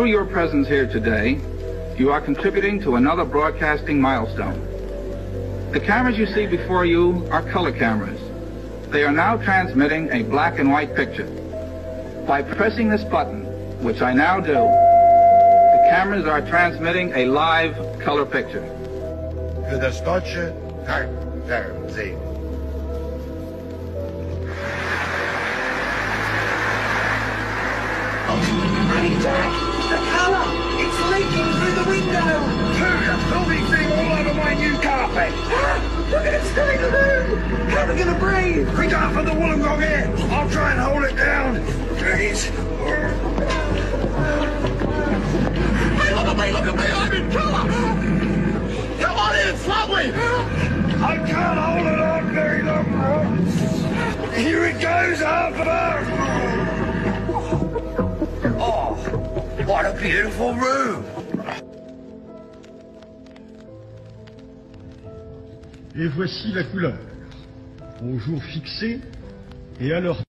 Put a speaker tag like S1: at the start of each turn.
S1: through your presence here today, you are contributing to another broadcasting milestone. The cameras you see before you are color cameras. They are now transmitting a black and white picture. By pressing this button, which I now do, the cameras are transmitting a live color picture.
S2: Für das deutsche Fernsehen.
S3: Hey, Jack! The colour! It's leaking through the window!
S2: Dude, a filthy thing all over my new carpet.
S3: Look at it the room! How are we going to breathe?
S2: Quick off for the Wollongong here. I'll try and hold it down. Please.
S3: Hey, look at me! Look at me! I'm in colour! Come on in, slowly!
S2: I can't hold it on very long, bro. Here it goes, Arthur.
S4: Et voici la couleur. Au jour fixé et à l'heure